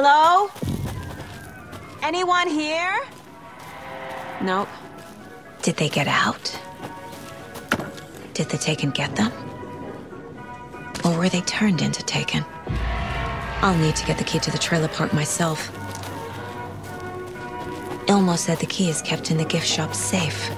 Hello? Anyone here? Nope. Did they get out? Did the Taken get them? Or were they turned into Taken? I'll need to get the key to the trailer park myself. Ilmo said the key is kept in the gift shop safe.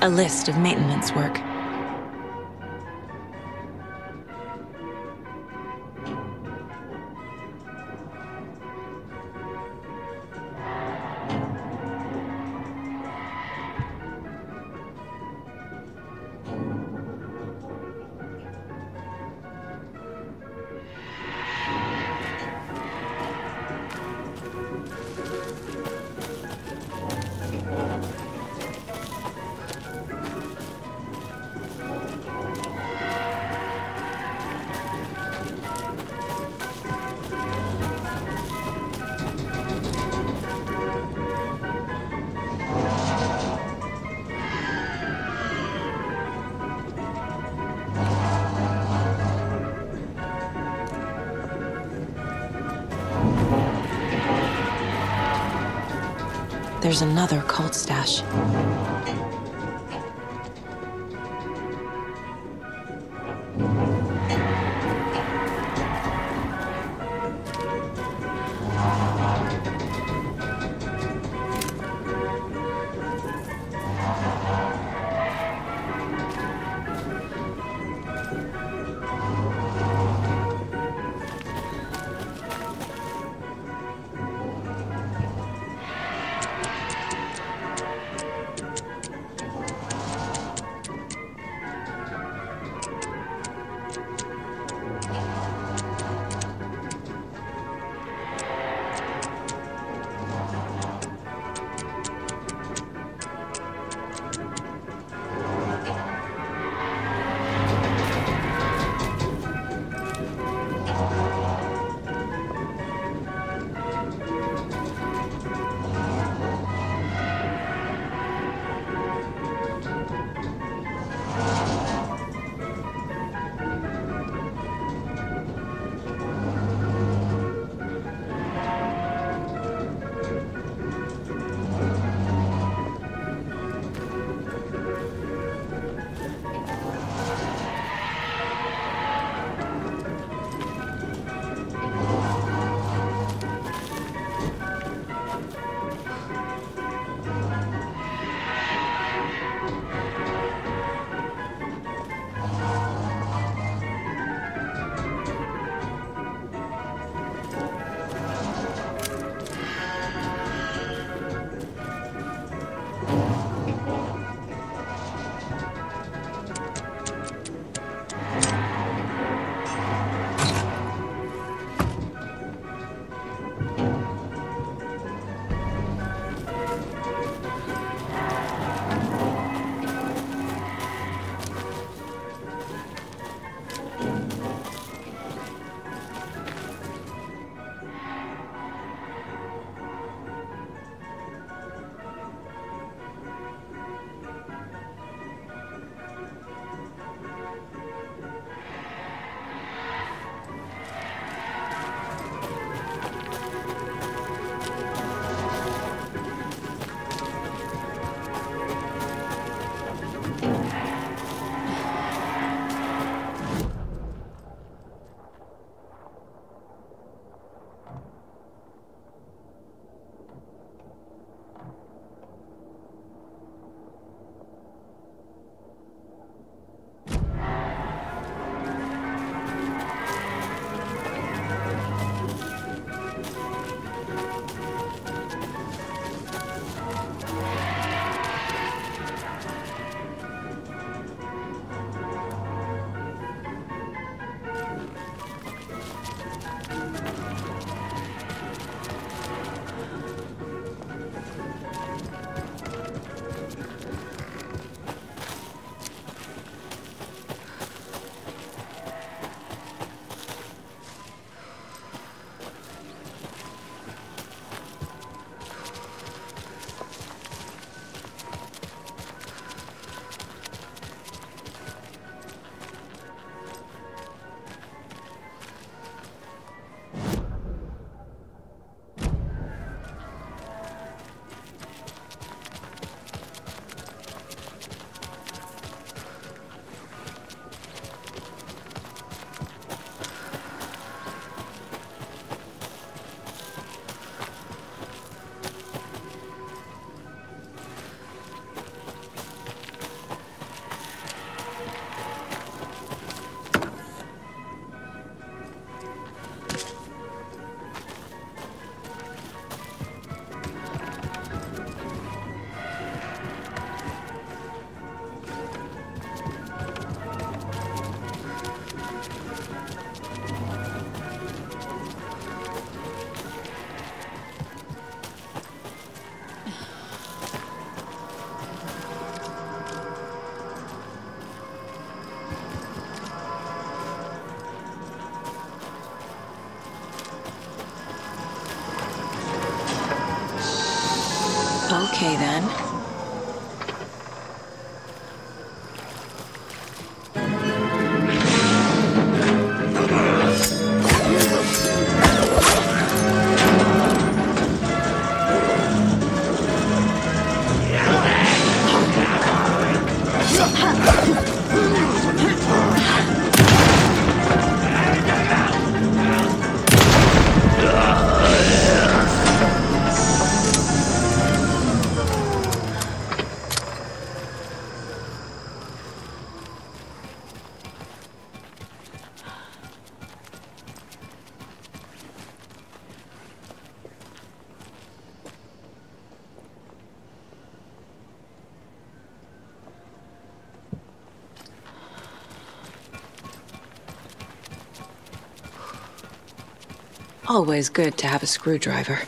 A list of maintenance work. There's another cult stash. Then. Always good to have a screwdriver.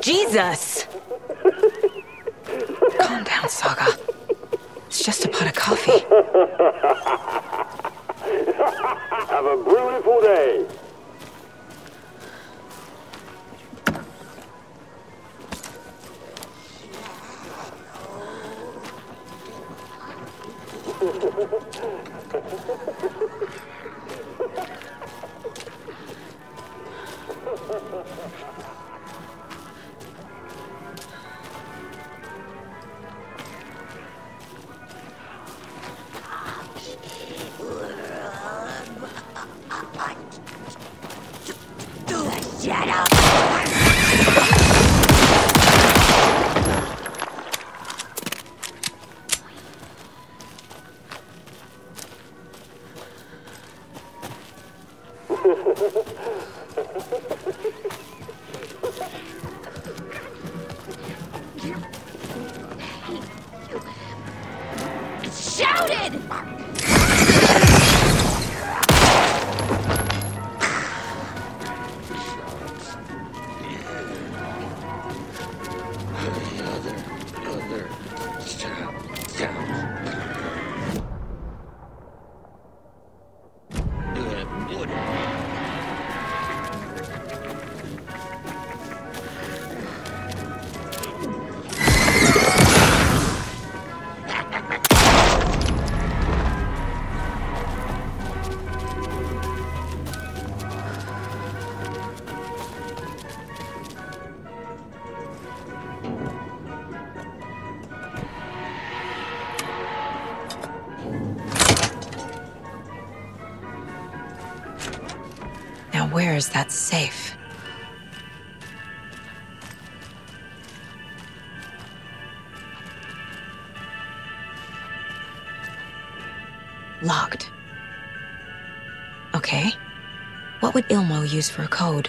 Jesus! Calm down, Saga. It's just a pot of coffee. Now, where is that safe? Locked. Okay. What would Ilmo use for a code?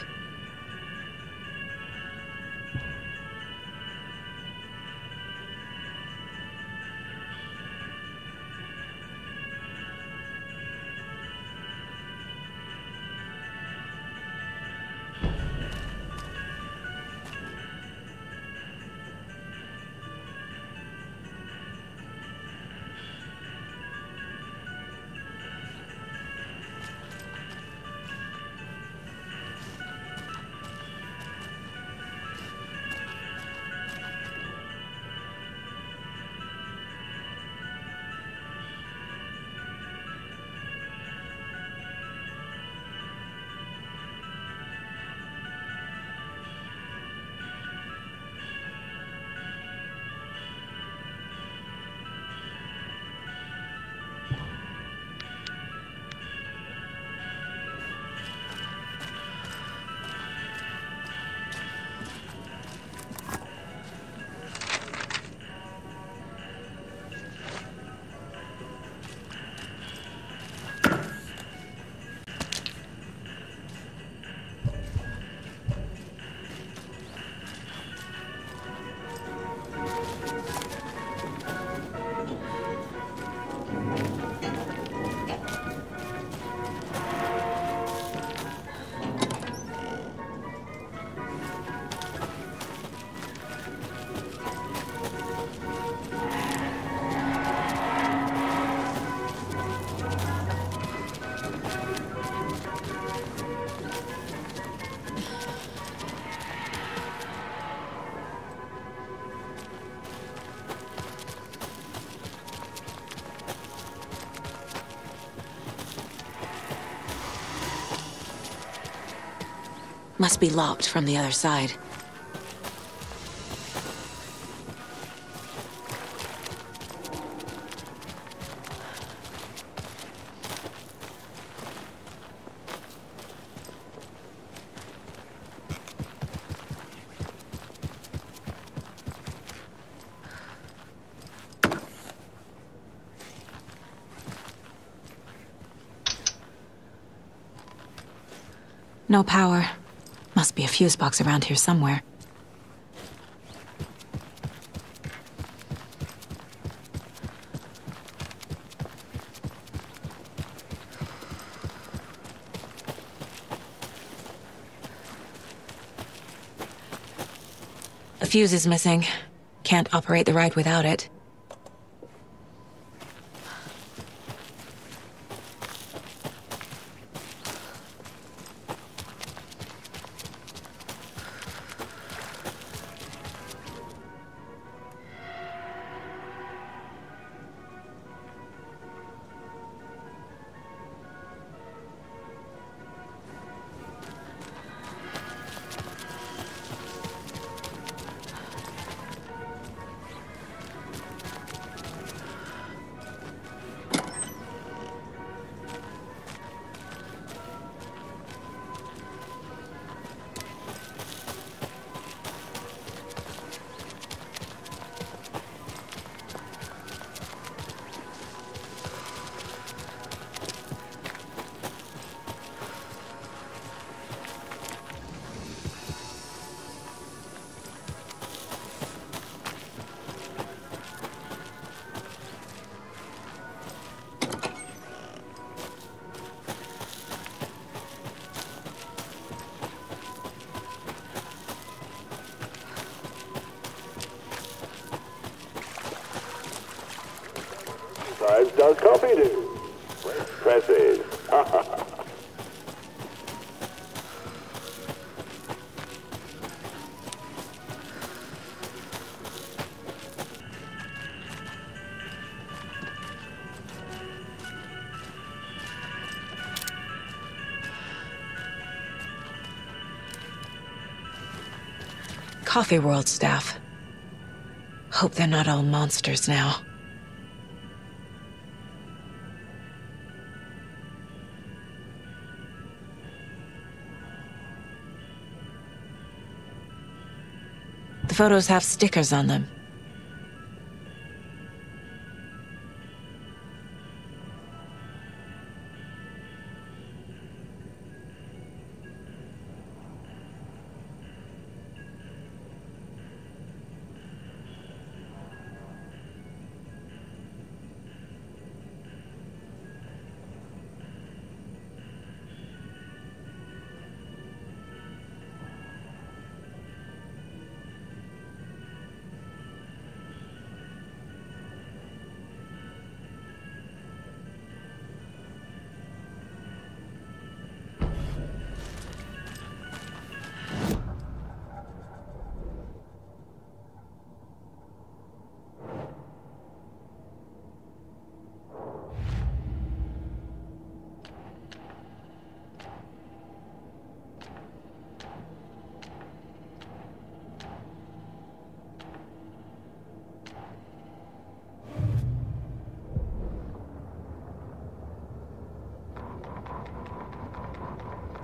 Must be locked from the other side. No power. Fuse box around here somewhere. A fuse is missing. Can't operate the ride without it. Does copy do. Presses. Coffee World staff. Hope they're not all monsters now. Photos have stickers on them.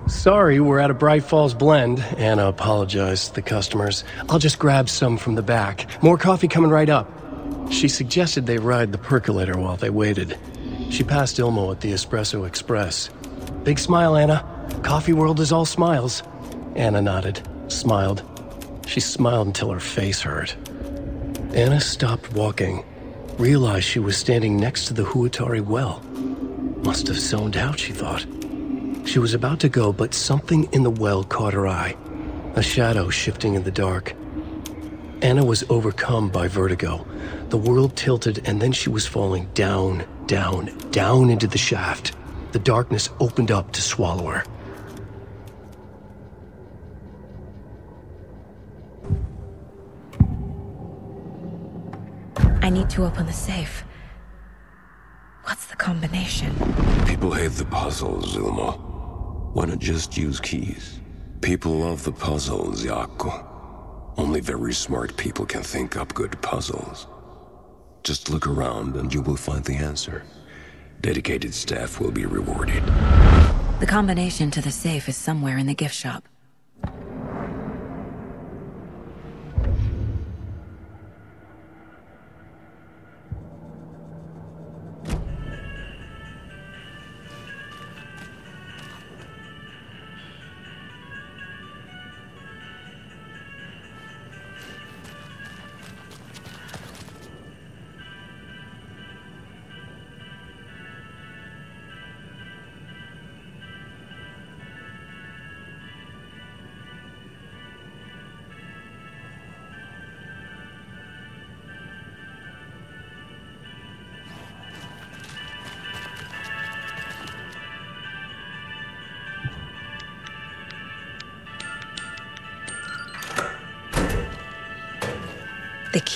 Sorry, we're at a Bright Falls blend. Anna apologized to the customers. I'll just grab some from the back. More coffee coming right up. She suggested they ride the percolator while they waited. She passed Ilmo at the Espresso Express. Big smile, Anna. Coffee world is all smiles. Anna nodded, smiled. She smiled until her face hurt. Anna stopped walking, realized she was standing next to the Huatari well. Must have zoned out, she thought. She was about to go, but something in the well caught her eye. A shadow shifting in the dark. Anna was overcome by vertigo. The world tilted, and then she was falling down, down, down into the shaft. The darkness opened up to swallow her. I need to open the safe. What's the combination? People hate the puzzles, Ilmo. Why not just use keys? People love the puzzles, Jaakko. Only very smart people can think up good puzzles. Just look around and you will find the answer. Dedicated staff will be rewarded. The combination to the safe is somewhere in the gift shop.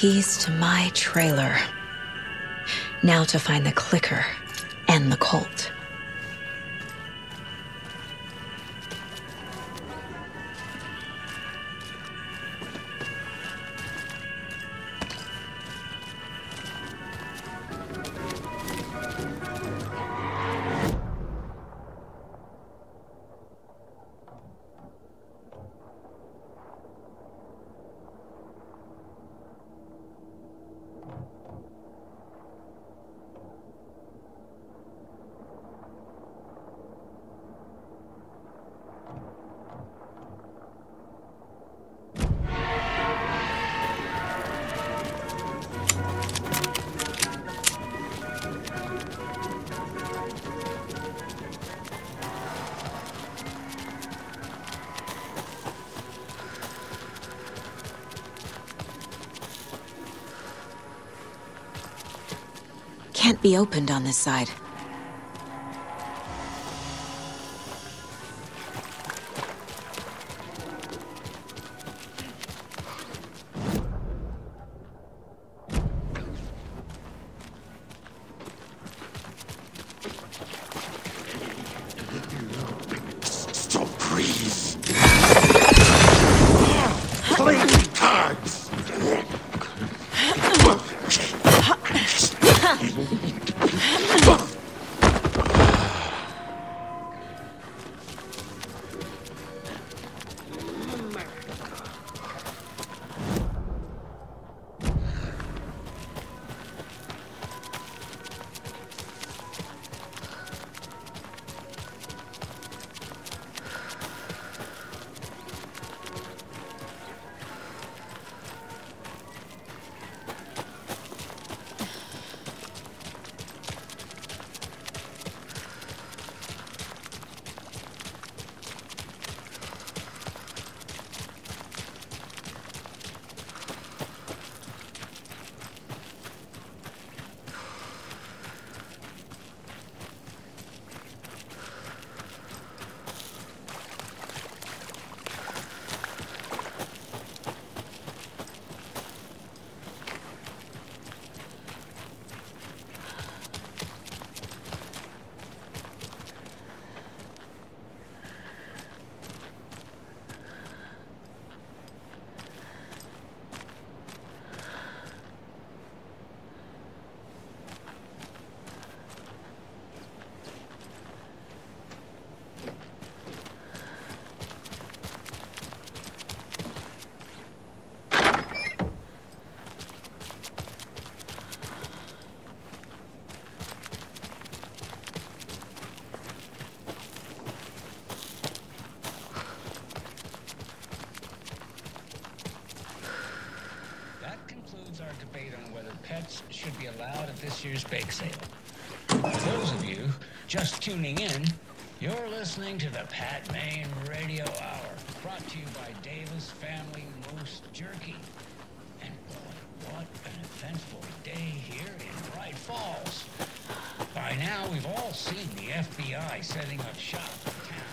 Keys to my trailer. Now to find the clicker and the Colt. Be opened on this side. Debate on whether pets should be allowed at this year's bake sale. For those of you just tuning in, you're listening to the Pat Maine Radio Hour, brought to you by Davis Family Moose Jerky. And boy, what an eventful day here in Bright Falls. By now, we've all seen the FBI setting up shop in town.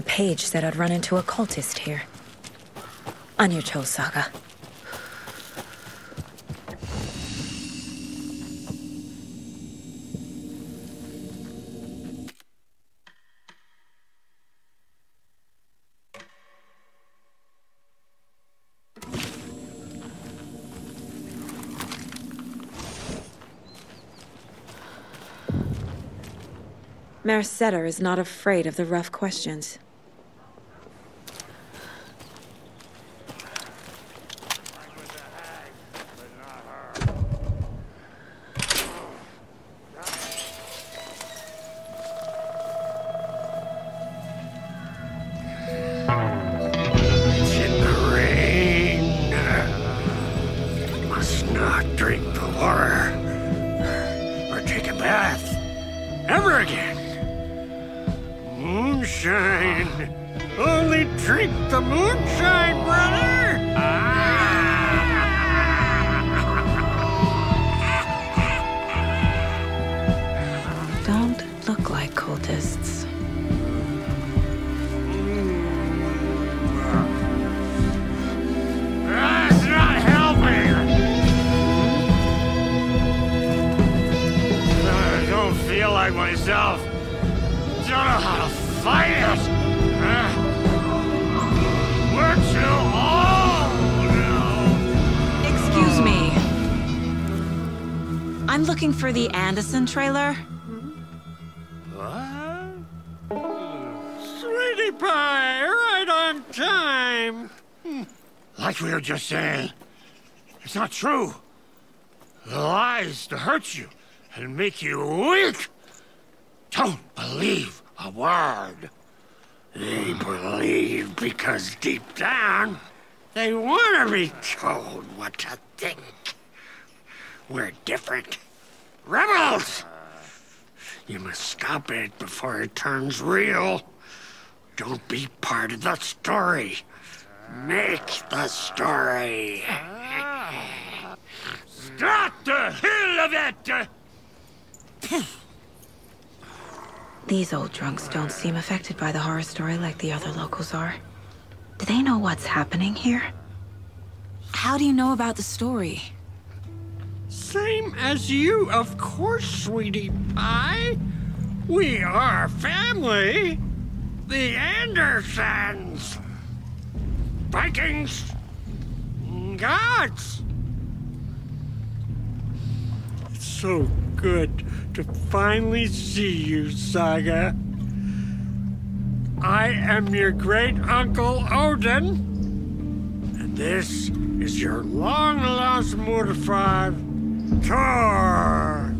The page said I'd run into a cultist here. On your toes, saga. Mercetter is not afraid of the rough questions. For the Anderson trailer. What? Sweetie pie, right on time. Hmm. Like we were just saying, it's not true. The lies to hurt you and make you weak. Don't believe a word. They believe because deep down, they want to be told what to think. We're different. Rebels! You must stop it before it turns real. Don't be part of the story. Make the story. Stop the hell of it! These old drunks don't seem affected by the horror story like the other locals are. Do they know what's happening here? How do you know about the story? Same as you, of course, sweetie pie. We are family. The Andersons. Vikings. Gods. It's so good to finally see you, Saga. I am your great uncle Odin. And this is your long lost Murfar, Tor.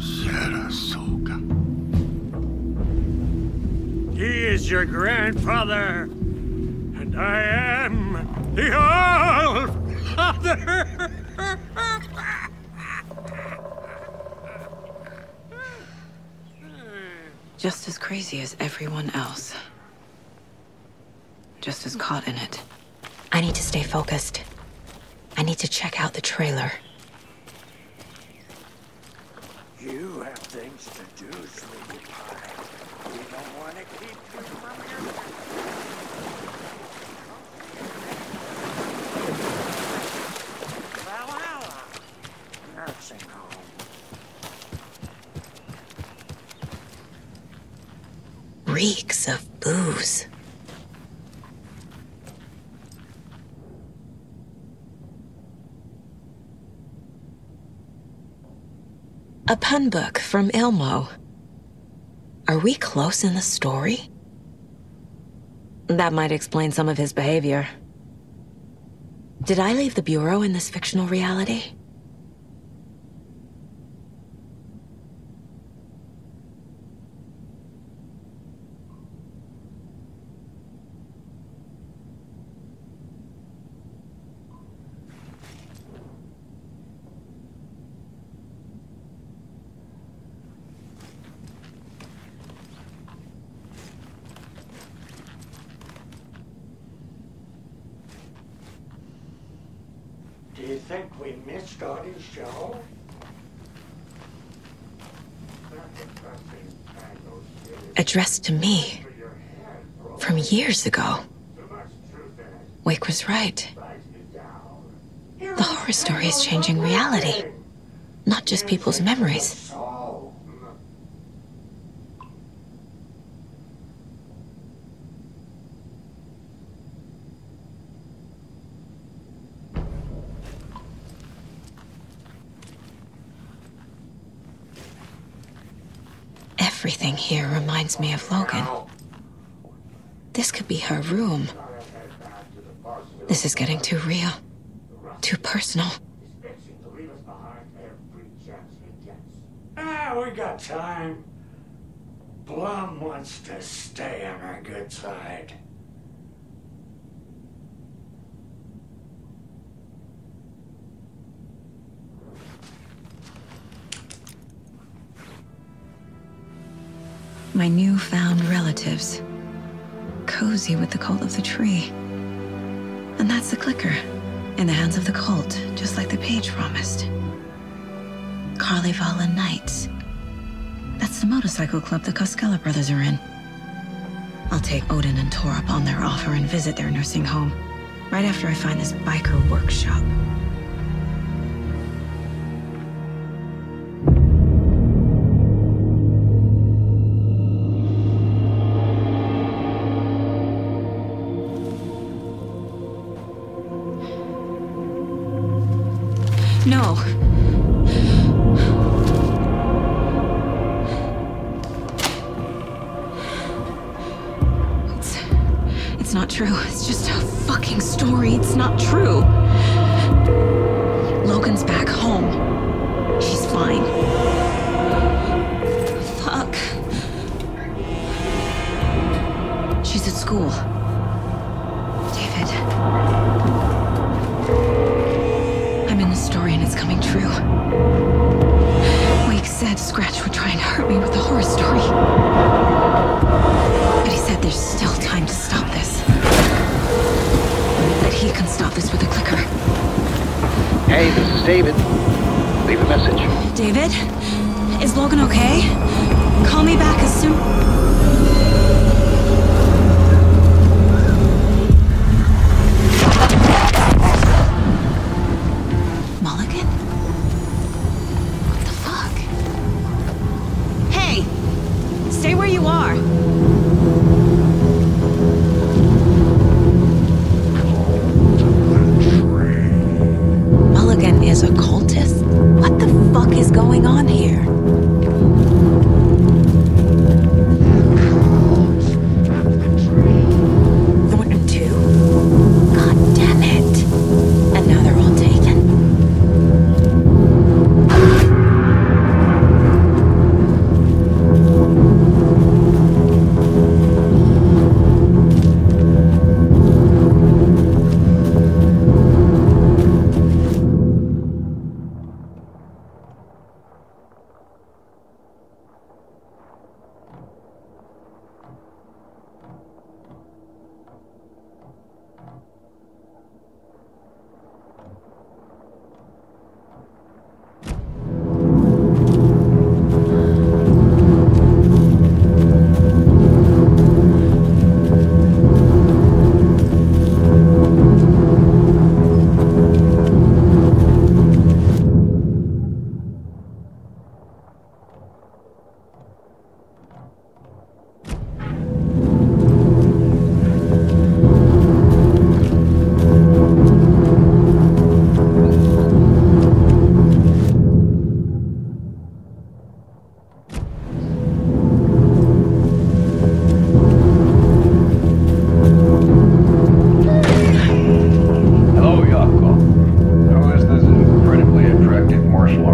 Saratoga. He is your grandfather, and I am the All Father. Just as crazy as everyone else. Just as caught in it. I need to stay focused. I need to check out the trailer. You have things to do, sweetie pie. We don't want to keep you from your... Valhalla. Nursing home. Reeks of booze. A pun book from Ilmo. Are we close in the story? That might explain some of his behavior. Did I leave the Bureau in this fictional reality? Do you think we missed Dottie's show? Addressed to me from years ago. Wake was right. The horror story is changing reality, not just people's memories. Everything here reminds me of Logan. This could be her room. This is getting too real. Too personal. Ah, we got time. Blum wants to stay on our good side. My newfound relatives. Cozy with the cult of the tree. And that's the clicker. In the hands of the cult, just like the page promised. Kalevala Knights. That's the motorcycle club the Koskela brothers are in. I'll take Odin and Tor up on their offer and visit their nursing home. Right after I find this biker workshop. True. It's just a fucking story. It's not true. Logan's back home. She's fine. Fuck. She's at school. Is David. Leave a message. David? Is Logan okay? Call me back as soon.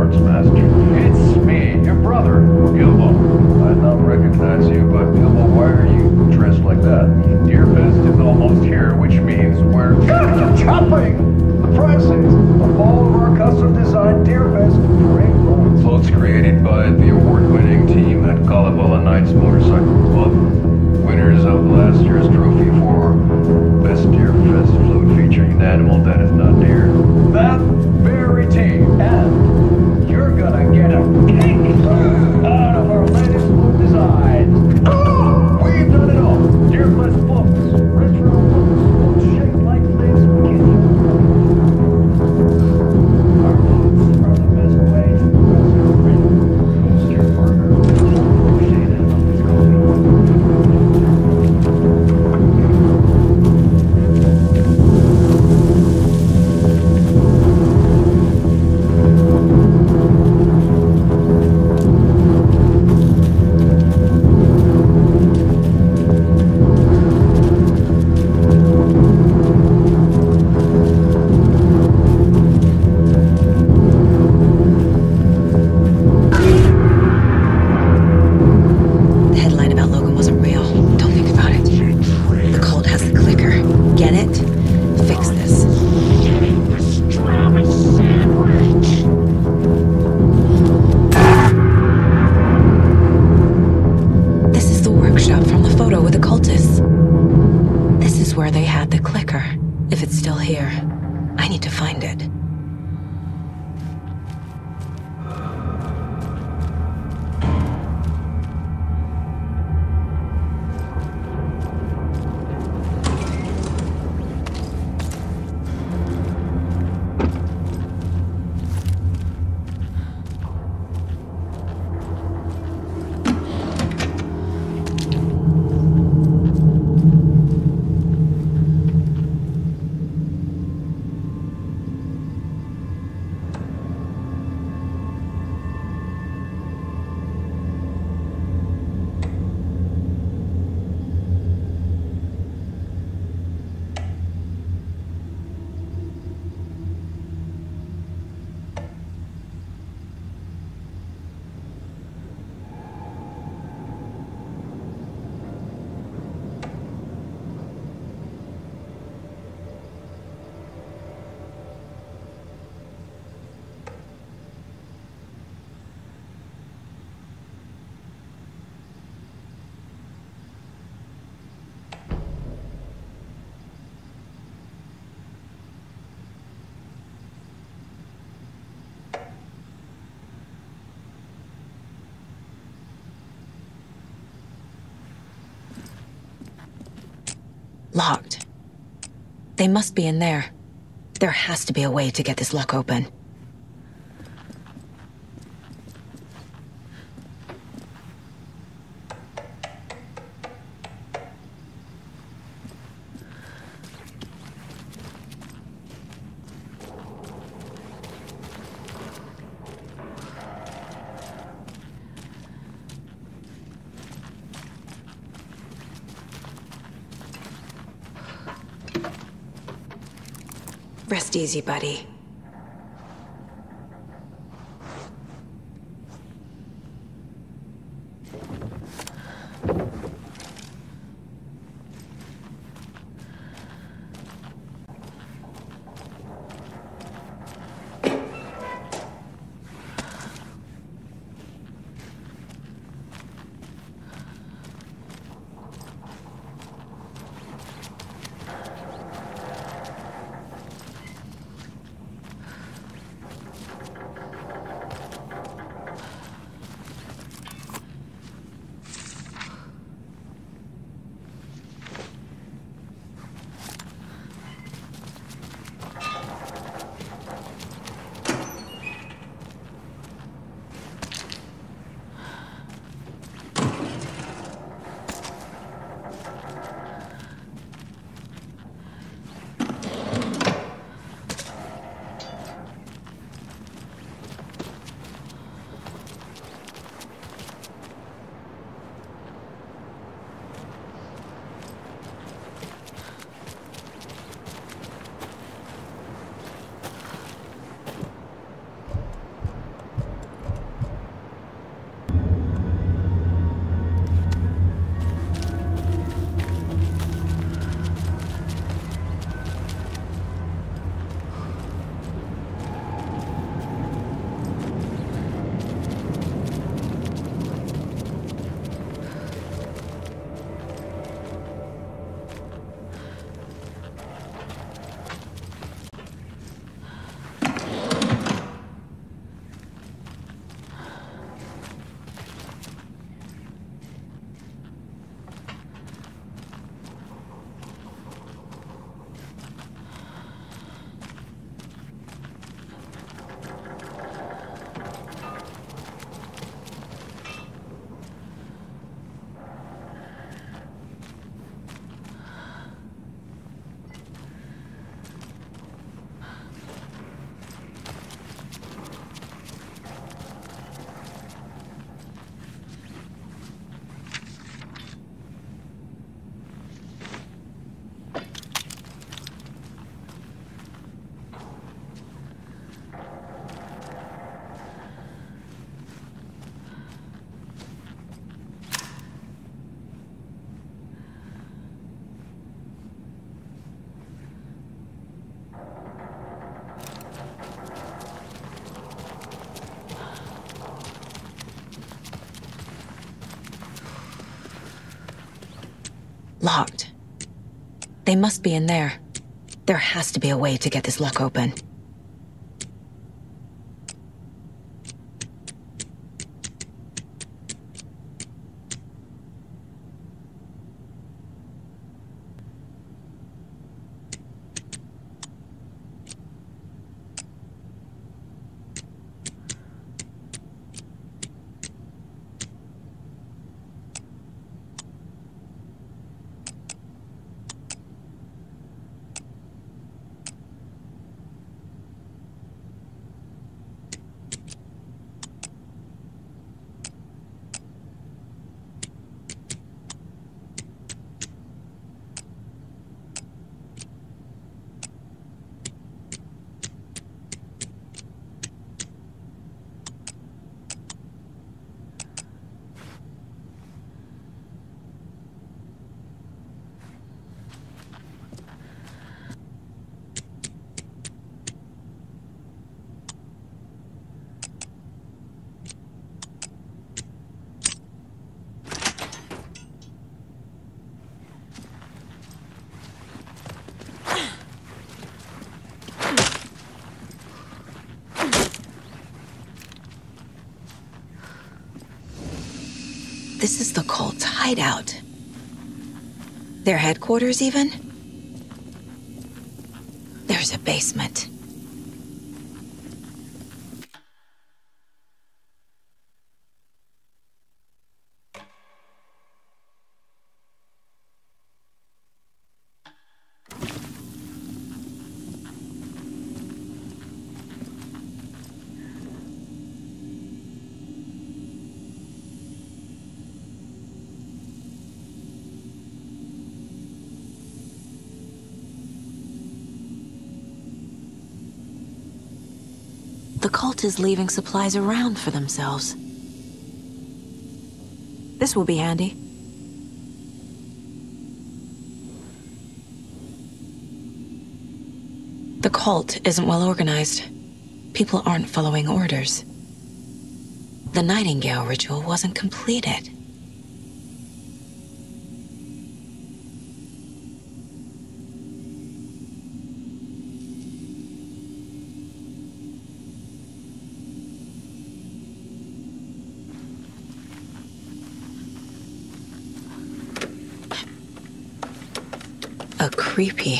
Master? It's me, your brother, Gilbo. I don't recognize you, but Gilbo, why are you dressed like that? Deerfest is almost here, which means we're chopping the prices of all of our custom-designed Deerfest great boats. Boats created by the award-winning team at Kalevala Knights Motorcycle Club. Winners of last year's trophy planet Locked. They must be in there. There has to be a way to get this lock open. Easy, buddy. They must be in there. There has to be a way to get this lock open. This is the cult's hideout. Their headquarters, even? There's a basement. The cult is leaving supplies around for themselves. This will be handy. The cult isn't well organized. People aren't following orders. The Nightingale ritual wasn't completed. A creepy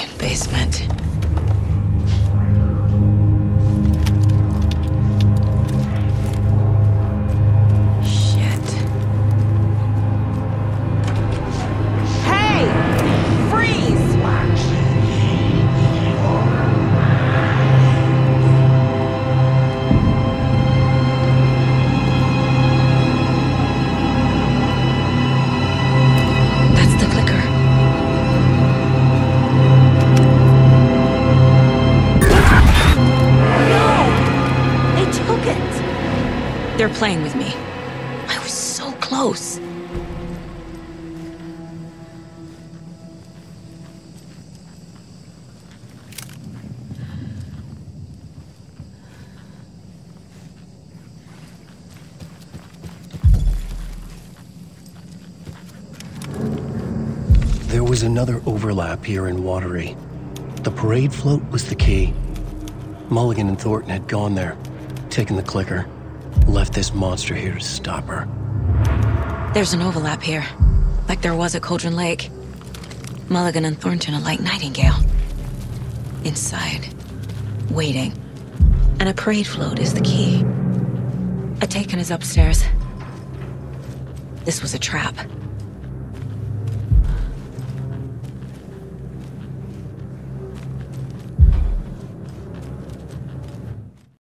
another overlap here in Watery. The parade float was the key. Mulligan and Thornton had gone there, taken the clicker, left this monster here to stop her. There's an overlap here, like there was at Cauldron Lake. Mulligan and Thornton are like Nightingale. Inside, waiting. And a parade float is the key. A taken is upstairs. This was a trap.